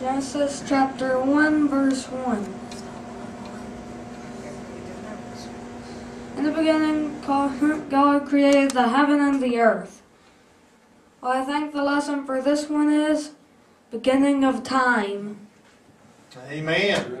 Genesis chapter 1, verse 1. In the beginning, God created the heaven and the earth. Well, I think the lesson for this one is beginning of time. Amen.